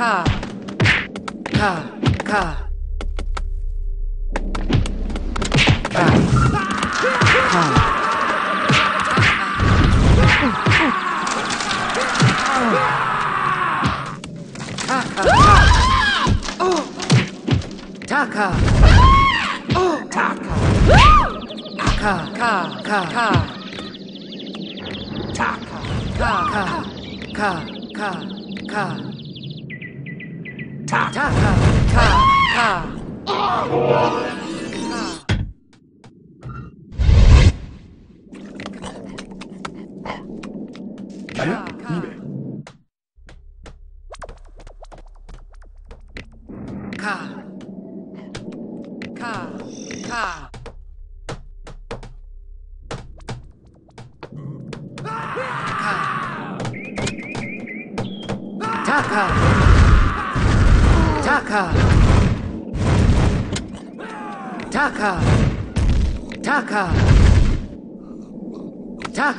Ka. Ka. Ka. Ka. Ka. Taka. Oh, taka. Ka, ka, ka, ka. Taka. Ka, ka, ka, ka, ka. 자, 자, 자, 자, 자. 자. 입에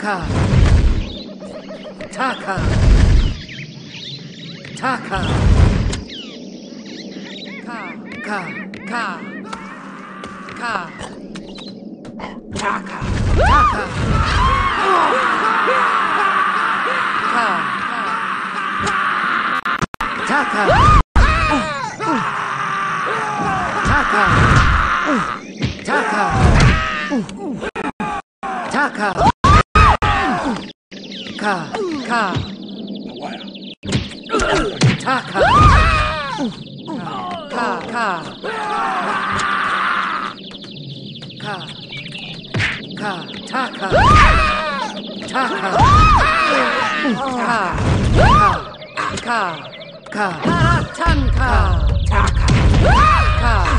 Taka. Taka. Taka. Ka. Ka. Ka. Ka. Taka. Taka. Ka. Taka. Taka. 카. 나와야. 카 카. 카 카. 카. 카. 차카. 차카. 카. 카. 카. 카. 파라찬 카. 차카. 카.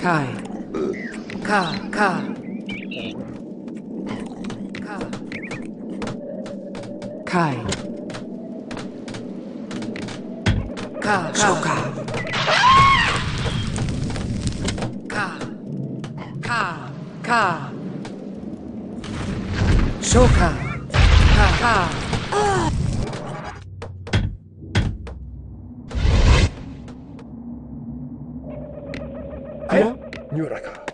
かいかかかいかそうかかかかそうか Kuma Nyuraka.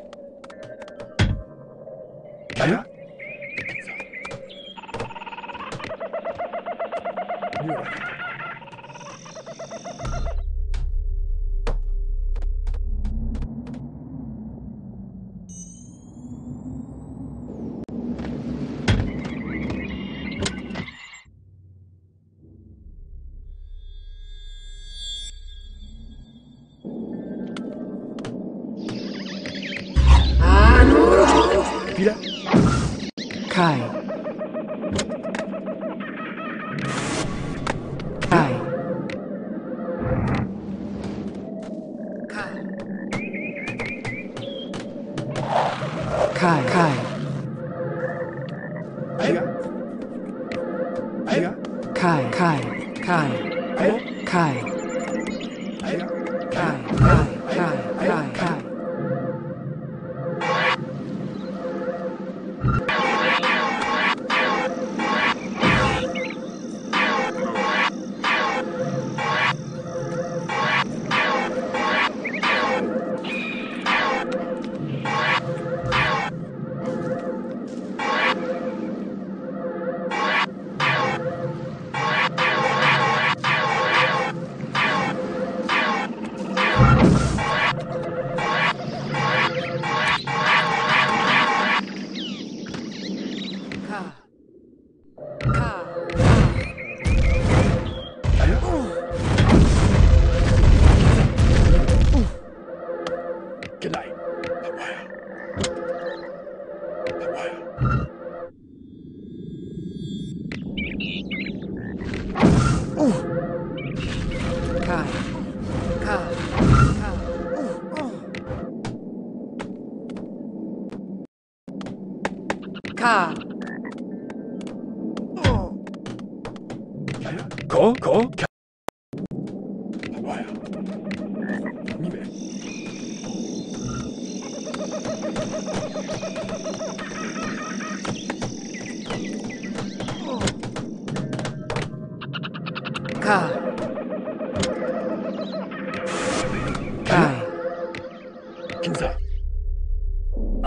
主宰。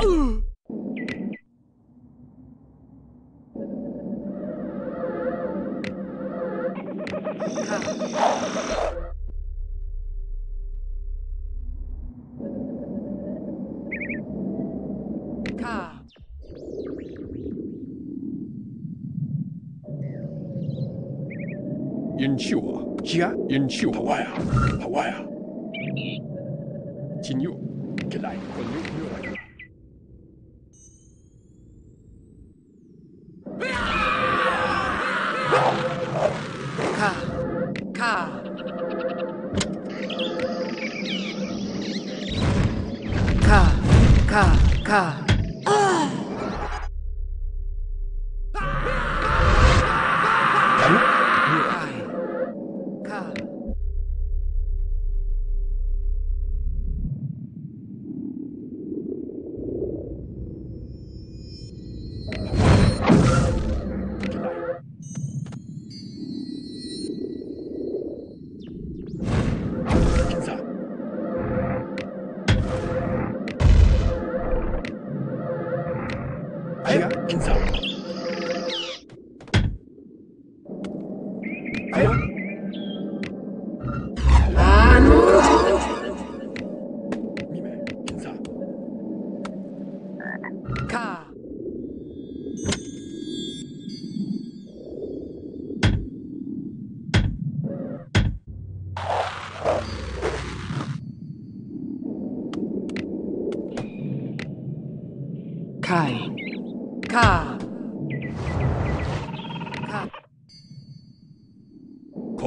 嗯。引起我，加引起我，好坏，好坏啊，牛。Ka.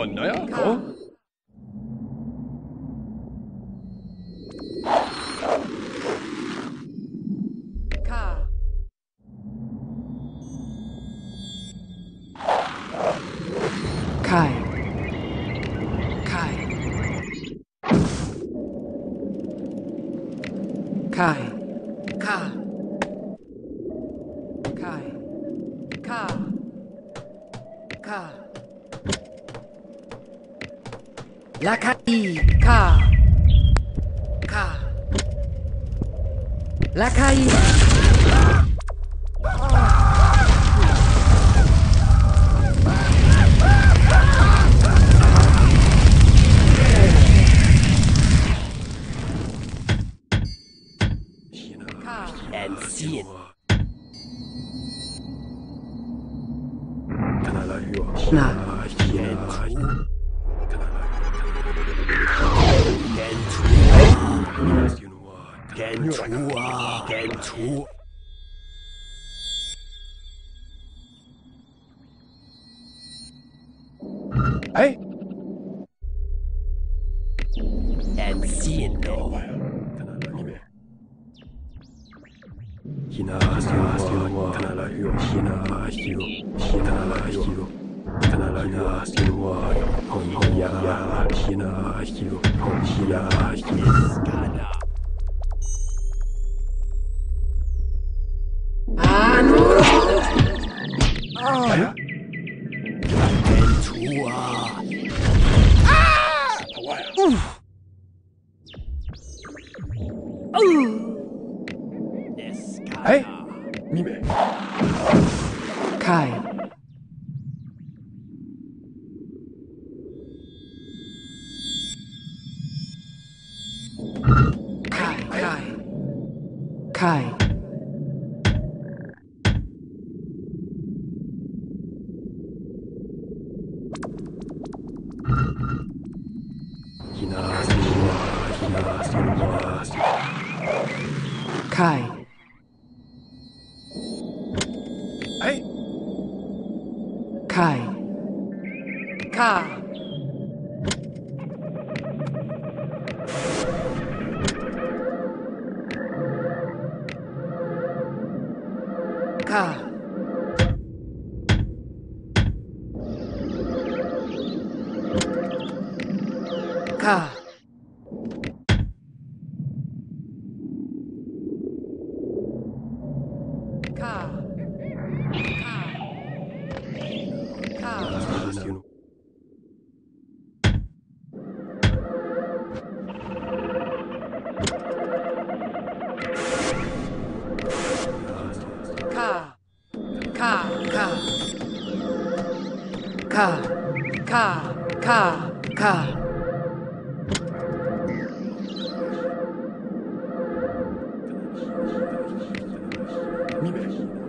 Von, naja, komm. ค่าค่าและค่า Hey! I'm seeing though. Hinaasio, Tanalayo, Hinaasio, Hinalayo, Tanalayo, Hinaasio, Hinaasio, Hinaasio, Hinaasio. はいはい。かい。かい。Ka. Ka. Ka. Ka. Mime!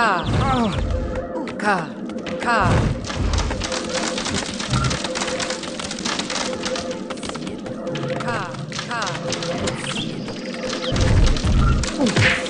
K. K. K. K. K.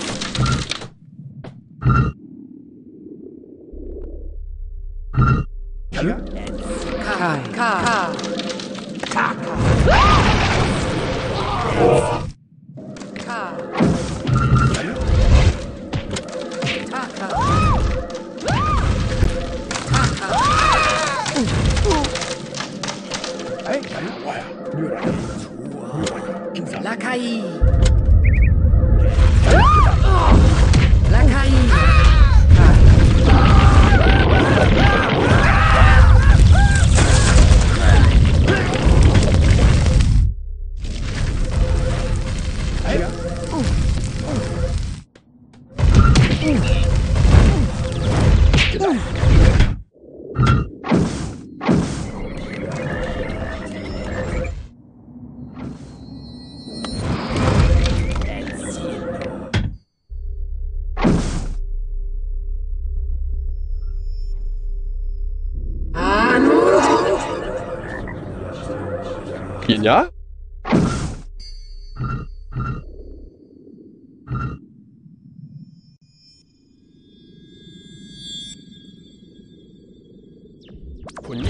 있냐? 군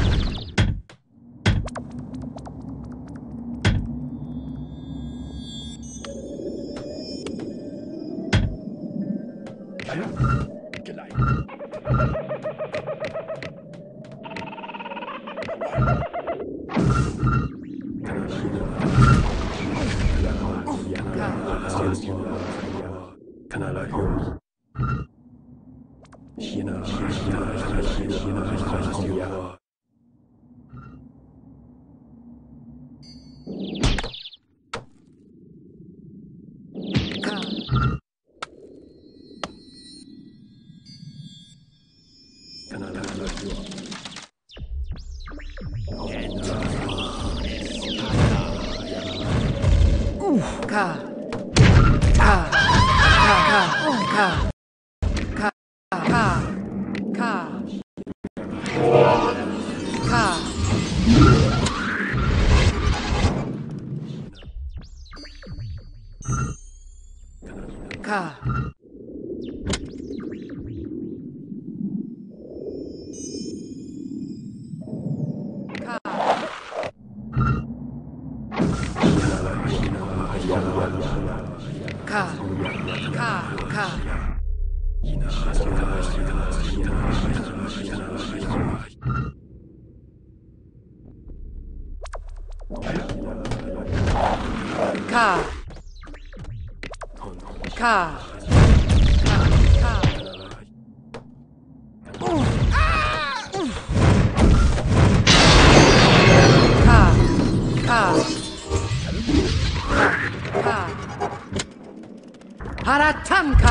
Ooh. Ka. Ka. Ka. Ka. Ka. かかか。か。か。Para Tanka.